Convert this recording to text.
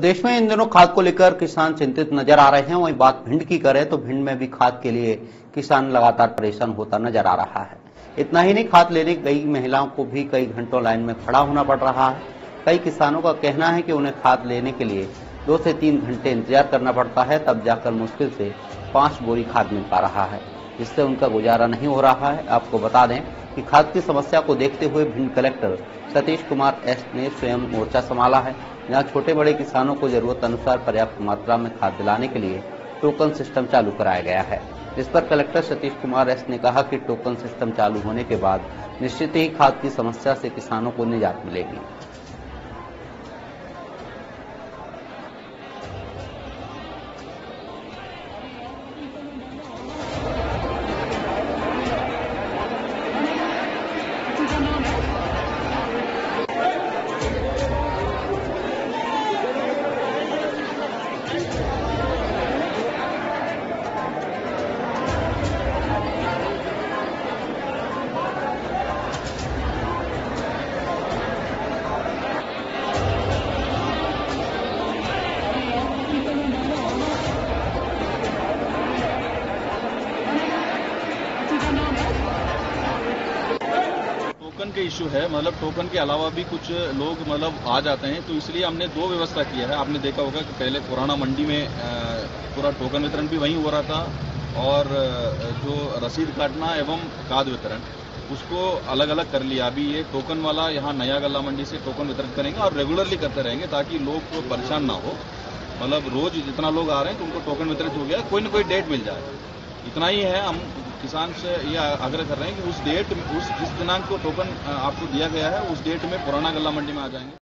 देश में इन दिनों खाद को लेकर किसान चिंतित नज़र आ रहे हैं। वहीं बात भिंड की करें तो भिंड में भी खाद के लिए किसान लगातार परेशान होता नज़र आ रहा है। इतना ही नहीं, खाद लेने गई महिलाओं को भी कई घंटों लाइन में खड़ा होना पड़ रहा है। कई किसानों का कहना है कि उन्हें खाद लेने के लिए दो से तीन घंटे इंतज़ार करना पड़ता है, तब जाकर मुश्किल से पाँच बोरी खाद मिल पा रहा है, जिससे उनका गुजारा नहीं हो रहा है। आपको बता दें कि खाद की समस्या को देखते हुए भिंड कलेक्टर सतीश कुमार एस ने स्वयं मोर्चा संभाला है। जहाँ छोटे बड़े किसानों को ज़रूरत अनुसार पर्याप्त मात्रा में खाद दिलाने के लिए टोकन सिस्टम चालू कराया गया है। इस पर कलेक्टर सतीश कुमार एस ने कहा कि टोकन सिस्टम चालू होने के बाद निश्चित ही खाद की समस्या से किसानों को निजात मिलेगी। टोकन के इश्यू है मतलब टोकन के अलावा भी कुछ लोग मतलब आ जाते हैं तो इसलिए हमने दो व्यवस्था किया है। आपने देखा होगा कि पहले पुराना मंडी में पूरा टोकन वितरण भी वहीं हो रहा था और जो रसीद काटना एवं खाद वितरण, उसको अलग अलग कर लिया। अभी ये टोकन वाला यहाँ नया गला मंडी से टोकन वितरण करेंगे और रेगुलरली करते रहेंगे ताकि लोग को परेशान ना हो। मतलब रोज जितना लोग आ रहे हैं तो उनको टोकन वितरित हो गया, कोई ना कोई डेट मिल जाए। इतना ही है, हम किसान से यह आग्रह कर रहे हैं कि उस डेट उस, जिस दिनांक को टोकन आपको दिया गया है, उस डेट में पुराना गल्ला मंडी में आ जाएँगे।